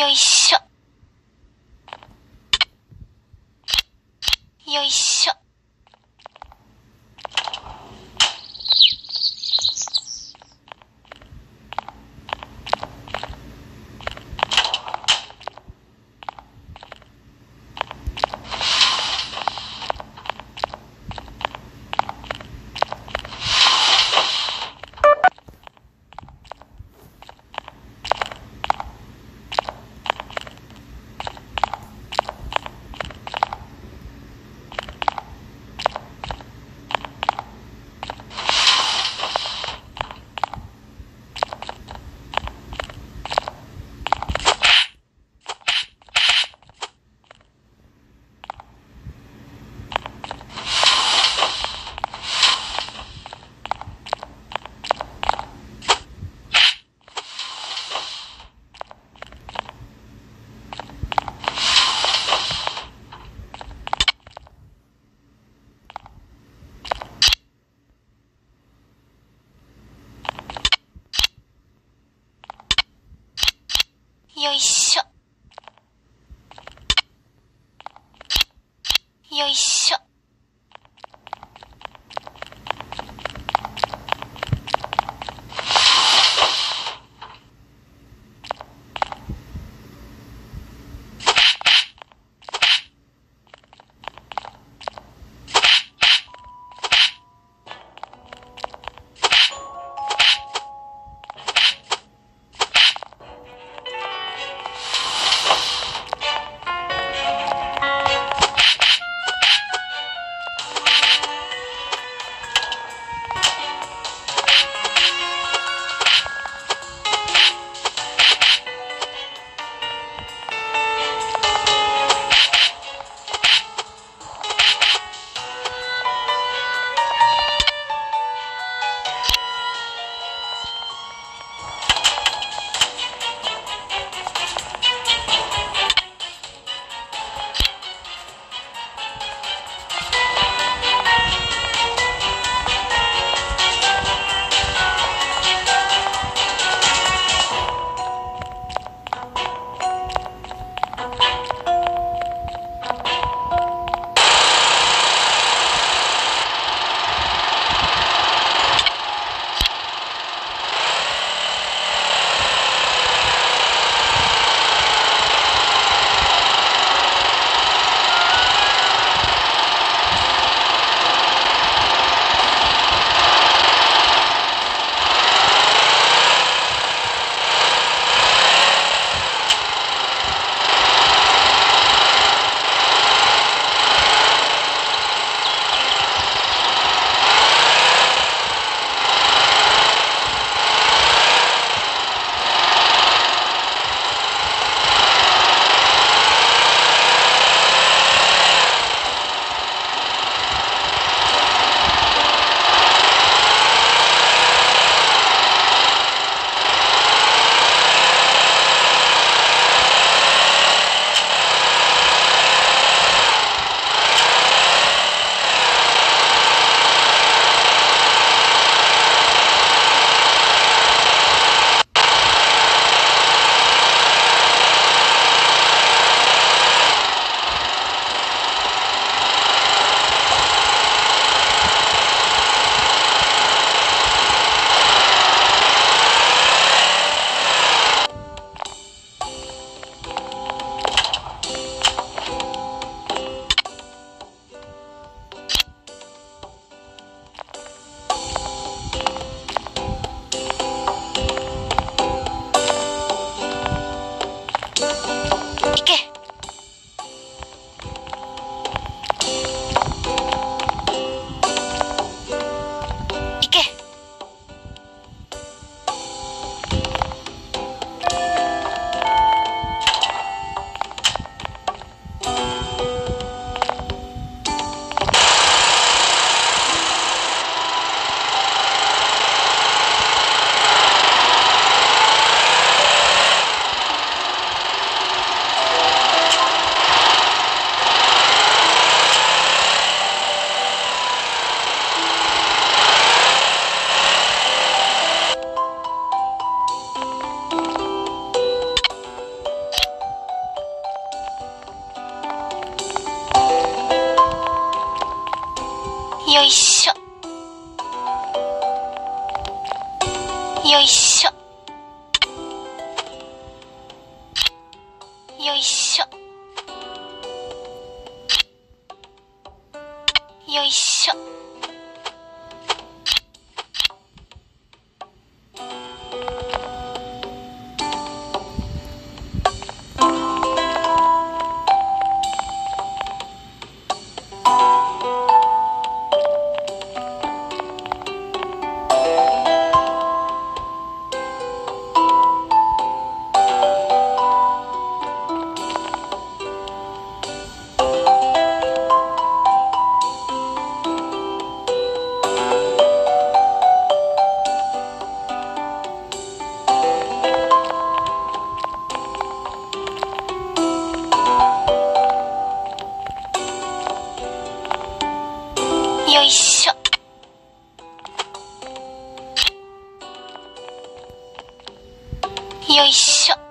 よいしょ。よいしょ。よいしょ。よいしょ。よいしょ。よいしょ。よいしょ。よいしょ。よいしょ。よいしょ。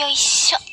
よいしょ。